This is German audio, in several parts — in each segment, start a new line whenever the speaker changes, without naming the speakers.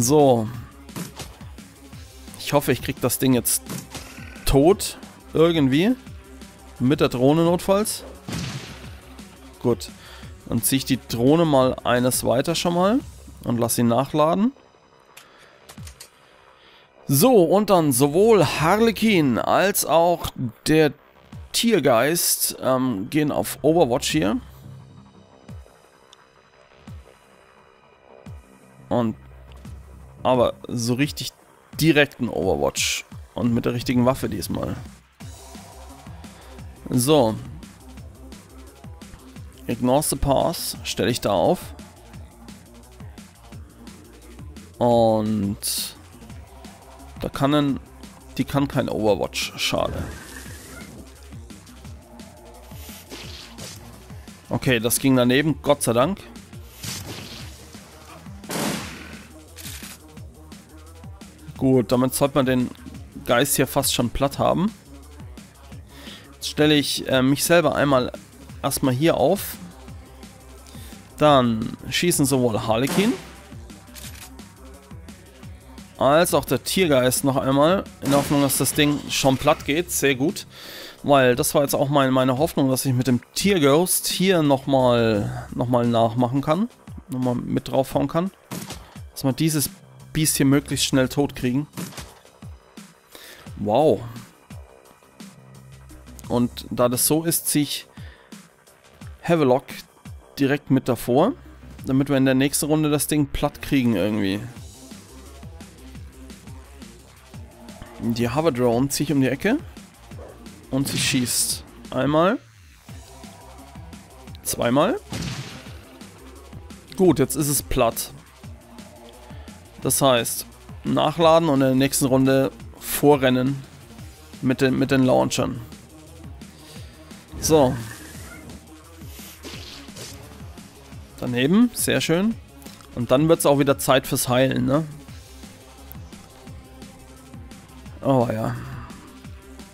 So. Ich hoffe, ich krieg das Ding jetzt tot. Irgendwie. Mit der Drohne notfalls. Gut. Dann ziehe ich die Drohne mal eines weiter schon mal. Und lasse sie nachladen. So, und dann sowohl Harlequin als auch der Tiergeist ähm, gehen auf Overwatch hier. Und aber so richtig direkten Overwatch. Und mit der richtigen Waffe diesmal. So. Ignore the Pass stelle ich da auf. Und da kann ein, die kann kein Overwatch, schade. Okay, das ging daneben, Gott sei Dank. Gut, damit sollte man den Geist hier fast schon platt haben. Jetzt stelle ich äh, mich selber einmal erstmal hier auf. Dann schießen sowohl Harlequin als auch der Tiergeist noch einmal. In der Hoffnung, dass das Ding schon platt geht. Sehr gut. Weil das war jetzt auch mein, meine Hoffnung, dass ich mit dem Tierghost hier nochmal noch mal nachmachen kann. Nochmal mit draufhauen kann. Dass wir dieses Biest hier möglichst schnell tot kriegen. Wow. Und da das so ist, ziehe ich Havelock direkt mit davor. Damit wir in der nächsten Runde das Ding platt kriegen irgendwie. Die Hover Drone ziehe ich um die Ecke. Und sie schießt. Einmal. Zweimal. Gut, jetzt ist es platt. Das heißt, nachladen und in der nächsten Runde vorrennen mit den, mit den Launchern. So. Daneben, sehr schön. Und dann wird es auch wieder Zeit fürs Heilen, ne? Oh ja.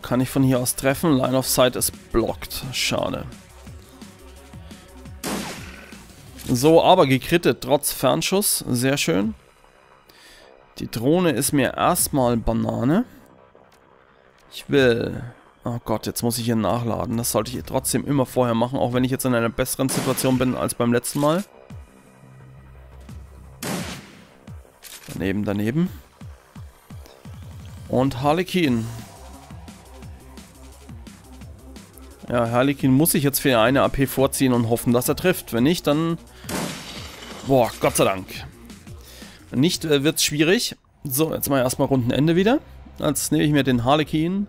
Kann ich von hier aus treffen? Line of Sight ist blockt. Schade. So, aber gekrittet trotz Fernschuss. Sehr schön. Die Drohne ist mir erstmal Banane. Ich will... Oh Gott, jetzt muss ich hier nachladen. Das sollte ich trotzdem immer vorher machen, auch wenn ich jetzt in einer besseren Situation bin als beim letzten Mal. Daneben, daneben. Und Harlequin. Ja, Harlequin muss sich jetzt für eine AP vorziehen und hoffen, dass er trifft. Wenn nicht, dann... Boah, Gott sei Dank. Nicht, äh, wird es schwierig. So, jetzt mal erstmal Rundenende wieder. Jetzt nehme ich mir den Harlequin.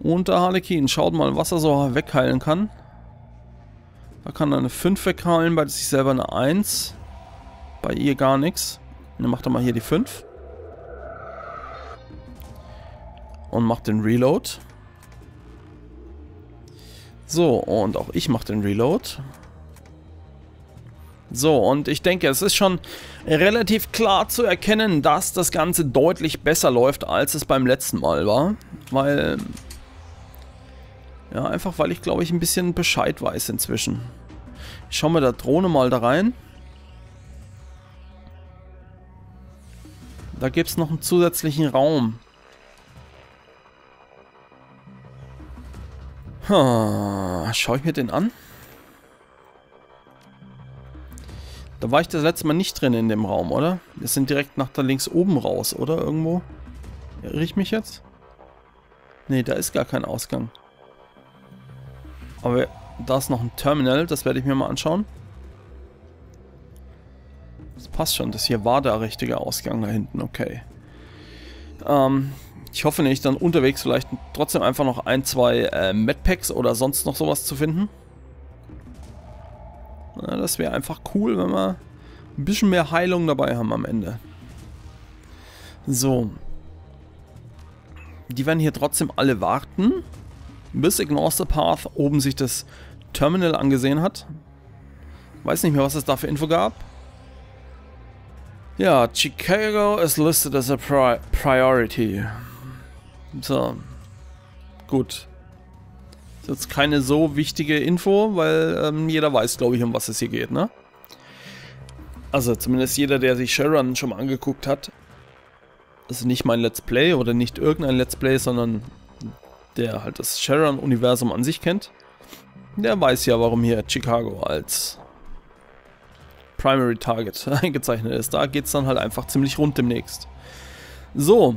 Und der Harlequin schaut mal, was er so wegheilen kann. Da kann er eine 5 wegheilen, bei sich selber eine 1. Bei ihr gar nichts. Dann macht er mal hier die 5. und mache den Reload. So, und auch ich mache den Reload. So, und ich denke, es ist schon relativ klar zu erkennen, dass das Ganze deutlich besser läuft, als es beim letzten Mal war. Weil... Ja, einfach weil ich, glaube ich, ein bisschen Bescheid weiß inzwischen. Ich schaue mir der Drohne mal da rein. Da gibt es noch einen zusätzlichen Raum. Hm, Schau ich mir den an? Da war ich das letzte Mal nicht drin in dem Raum, oder? Wir sind direkt nach da links oben raus, oder? Irgendwo? Irre ich mich jetzt? Ne, da ist gar kein Ausgang. Aber da ist noch ein Terminal, das werde ich mir mal anschauen. Das passt schon, das hier war der richtige Ausgang da hinten, okay. Ähm, ich hoffe nicht, dann unterwegs vielleicht trotzdem einfach noch ein, zwei äh, Medpacks oder sonst noch sowas zu finden. Ja, das wäre einfach cool, wenn wir ein bisschen mehr Heilung dabei haben am Ende. So. Die werden hier trotzdem alle warten, bis Ignore the Path oben sich das Terminal angesehen hat. Weiß nicht mehr, was es da für Info gab. Ja, Chicago is listed as a pri priority. So. Gut. Ist jetzt keine so wichtige Info, weil ähm, jeder weiß, glaube ich, um was es hier geht, ne? Also zumindest jeder, der sich Sharon schon mal angeguckt hat. ist nicht mein Let's Play oder nicht irgendein Let's Play, sondern der halt das Sharon-Universum an sich kennt, der weiß ja, warum hier Chicago als Primary Target eingezeichnet ist. Da geht es dann halt einfach ziemlich rund demnächst. So.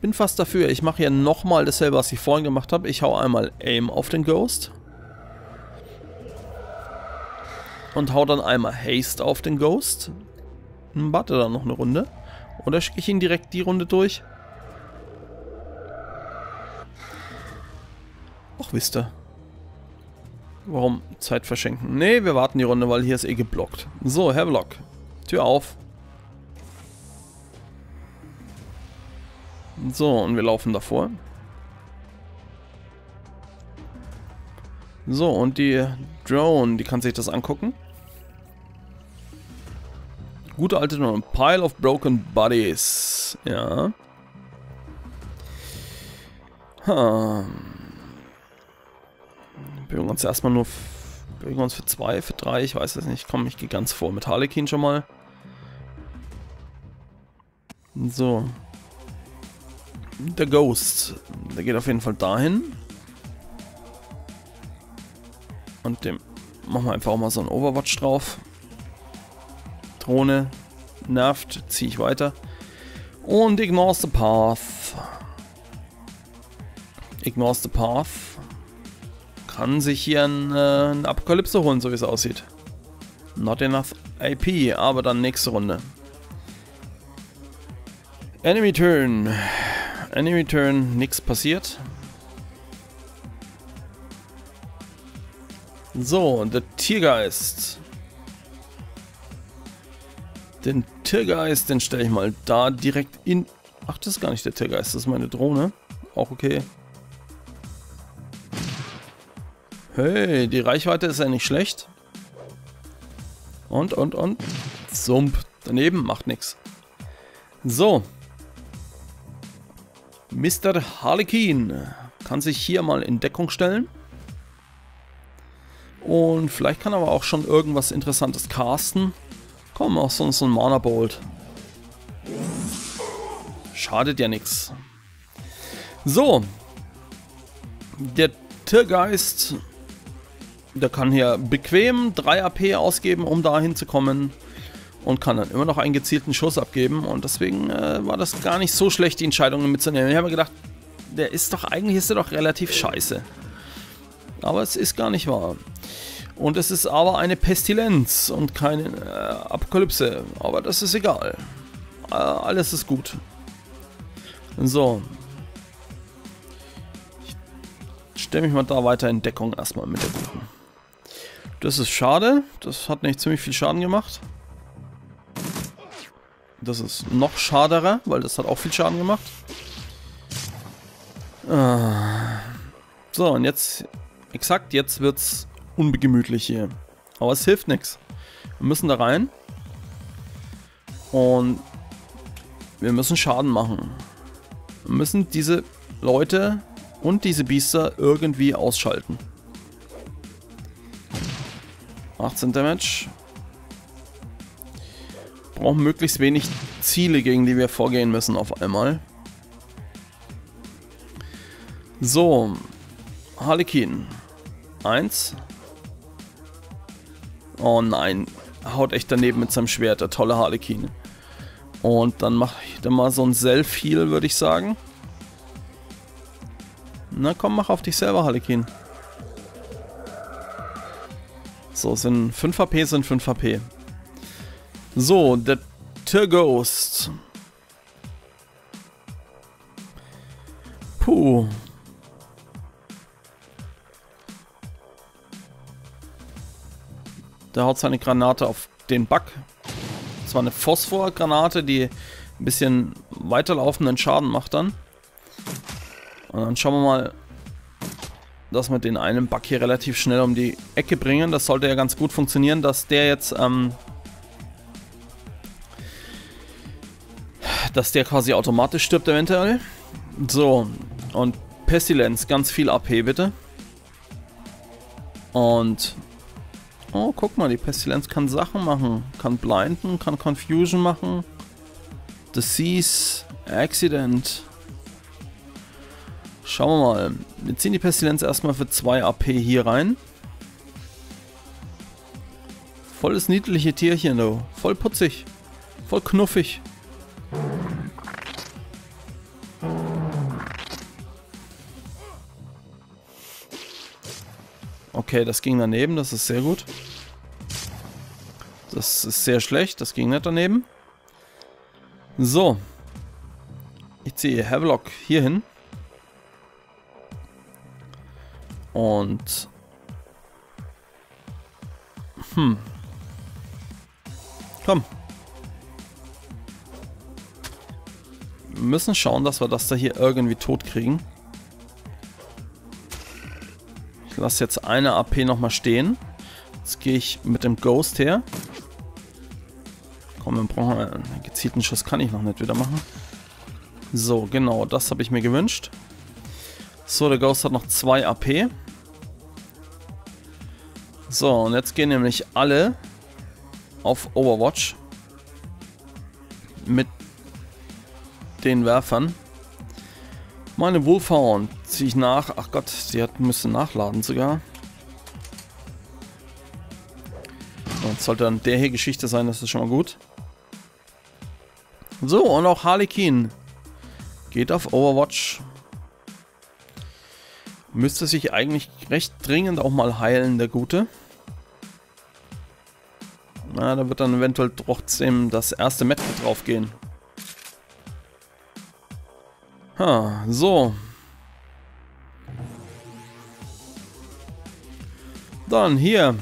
Bin fast dafür. Ich mache hier nochmal dasselbe, was ich vorhin gemacht habe. Ich hau einmal Aim auf den Ghost. Und hau dann einmal Haste auf den Ghost. Hm, warte dann noch eine Runde. Oder schicke ich ihn direkt die Runde durch? Ach, wisst ihr. Warum Zeit verschenken? Ne, wir warten die Runde, weil hier ist eh geblockt. So, Havelock. Tür auf. So, und wir laufen davor. So, und die Drone, die kann sich das angucken. Gute alte Drone. Pile of Broken Bodies. Ja. Hm. Bewegen uns erstmal nur bewegen uns für zwei, für drei, ich weiß es nicht. Komm, ich gehe ganz vor mit Harlequin schon mal. So. Der Ghost. Der geht auf jeden Fall dahin. Und dem machen wir einfach auch mal so ein Overwatch drauf. Drohne nervt, ziehe ich weiter. Und ignores the path. Ignores the path kann sich hier ein, äh, eine Apokalypse holen, so wie es aussieht. Not enough AP, aber dann nächste Runde. Enemy Turn. Enemy Turn, nichts passiert. So, der Tiergeist. Den Tiergeist, den stelle ich mal da direkt in... Ach, das ist gar nicht der Tiergeist, das ist meine Drohne. Auch okay. Hey, die Reichweite ist ja nicht schlecht. Und, und, und. Sump. Daneben macht nichts. So. Mr. Harlequin kann sich hier mal in Deckung stellen. Und vielleicht kann er aber auch schon irgendwas Interessantes casten. Komm, auch sonst ein Mana Bolt. Schadet ja nichts. So. Der Tiergeist der kann hier bequem 3 AP ausgeben, um da hinzukommen. Und kann dann immer noch einen gezielten Schuss abgeben. Und deswegen äh, war das gar nicht so schlecht, die Entscheidungen mitzunehmen. Ich habe mir gedacht, der ist doch, eigentlich ist er doch relativ scheiße. Aber es ist gar nicht wahr. Und es ist aber eine Pestilenz und keine äh, Apokalypse. Aber das ist egal. Äh, alles ist gut. So. Ich stelle mich mal da weiter in Deckung erstmal mit der Guten. Das ist schade. Das hat nicht ziemlich viel Schaden gemacht. Das ist noch schaderer, weil das hat auch viel Schaden gemacht. Ah. So, und jetzt, exakt, jetzt wird es ungemütlich hier. Aber es hilft nichts. Wir müssen da rein. Und wir müssen Schaden machen. Wir müssen diese Leute und diese Biester irgendwie ausschalten. 18 Damage. Brauchen möglichst wenig Ziele, gegen die wir vorgehen müssen auf einmal. So. Harlequin. Eins. Oh nein. Haut echt daneben mit seinem Schwert, der tolle Harlequin. Und dann mache ich da mal so ein Self-Heal, würde ich sagen. Na komm, mach auf dich selber, Harlequin. So, sind 5 HP, sind 5 HP. So, der Ghost. Puh. Der haut seine Granate auf den Bug. Das war eine Phosphor-Granate, die ein bisschen weiterlaufenden Schaden macht dann. Und dann schauen wir mal, dass wir den einen Bug hier relativ schnell um die Ecke bringen. Das sollte ja ganz gut funktionieren, dass der jetzt, ähm, dass der quasi automatisch stirbt eventuell. So, und Pestilenz, ganz viel AP bitte. Und, oh, guck mal, die Pestilenz kann Sachen machen. Kann blinden, kann Confusion machen. Seas. Accident. Schauen wir mal. Wir ziehen die Pestilenz erstmal für 2 AP hier rein. Volles niedliche Tierchen, du. Voll putzig. Voll knuffig. Okay, das ging daneben. Das ist sehr gut. Das ist sehr schlecht. Das ging nicht daneben. So. Ich ziehe Havelock hier hin. Und... Hm. Komm. Wir müssen schauen, dass wir das da hier irgendwie tot kriegen. Lasse jetzt eine AP nochmal stehen. Jetzt gehe ich mit dem Ghost her. Komm, wir brauchen einen gezielten Schuss. Kann ich noch nicht wieder machen. So, genau. Das habe ich mir gewünscht. So, der Ghost hat noch zwei AP. So, und jetzt gehen nämlich alle auf Overwatch mit den Werfern. Meine Wolfhound ziehe ich nach. Ach Gott, die hat, müsste nachladen sogar. Das sollte dann der hier Geschichte sein, das ist schon mal gut. So, und auch Harlequin geht auf Overwatch. Müsste sich eigentlich recht dringend auch mal heilen, der Gute. Na, da wird dann eventuell trotzdem das erste Medkit drauf gehen. Ha, so. Dann hier.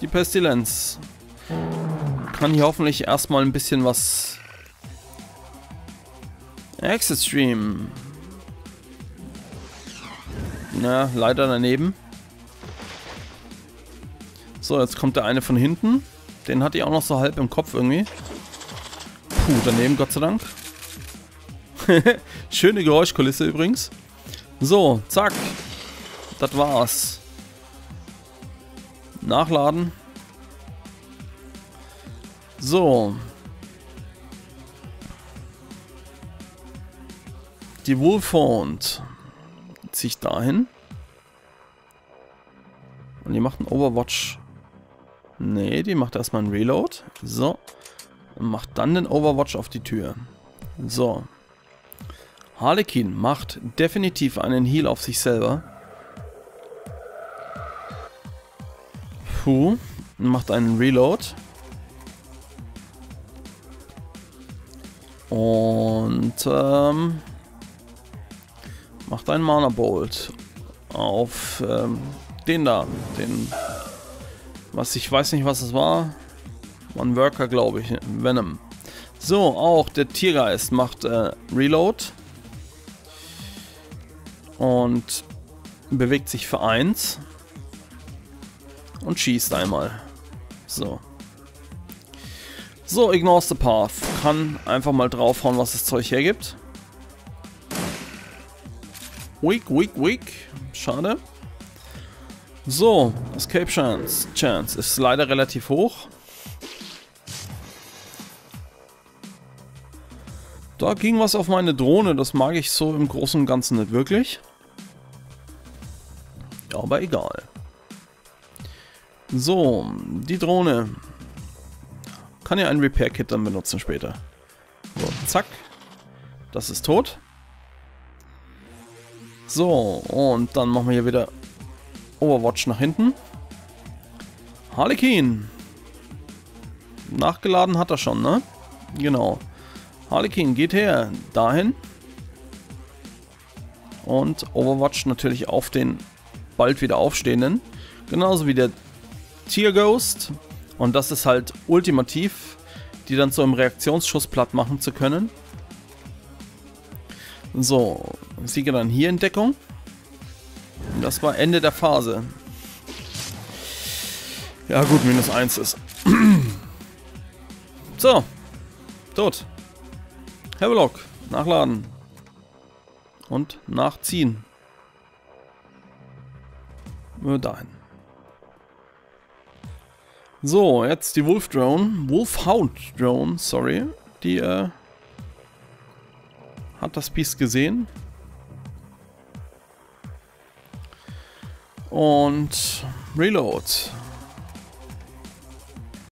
Die Pestilenz. Kann hier hoffentlich erstmal ein bisschen was... Exit Stream. Na, leider daneben. So, jetzt kommt der eine von hinten. Den hatte ich auch noch so halb im Kopf irgendwie. Puh, daneben, Gott sei Dank. Schöne Geräuschkulisse übrigens. So, zack. Das war's. Nachladen. So. Die Wolfhound ziehe ich dahin. Und die macht einen Overwatch. Nee, die macht erstmal einen Reload. So. Und macht dann den Overwatch auf die Tür. So. Harlequin macht definitiv einen Heal auf sich selber. Puh. Macht einen Reload. Und ähm, macht einen Mana Bolt auf ähm, den da, den, was ich weiß nicht, was es war. One Worker, glaube ich, Venom. So, auch der Tiergeist macht äh, Reload und bewegt sich für 1 und schießt einmal. So. So, ignores the path. Kann einfach mal draufhauen, was das Zeug hergibt. Weak, weak, weak. Schade. So, Escape Chance. Chance ist leider relativ hoch. Da ging was auf meine Drohne, das mag ich so im Großen und Ganzen nicht wirklich. Aber egal. So, die Drohne kann ja ein Repair-Kit dann benutzen später. So, zack. Das ist tot. So, und dann machen wir hier wieder Overwatch nach hinten. Harlequin. Nachgeladen hat er schon, ne? Genau. Harlequin geht her, dahin. Und Overwatch natürlich auf den bald wieder aufstehenden. Genauso wie der Tier Ghost. Und das ist halt ultimativ, die dann so im Reaktionsschuss platt machen zu können. So, Sieger dann hier in Deckung. Das war Ende der Phase. Ja gut, minus 1 ist. so, tot. Havelock, nachladen. Und nachziehen. Nur dahin. So, jetzt die Wolf Drone. Wolfhound Drone, sorry. Die äh, hat das Biest gesehen. Und Reload.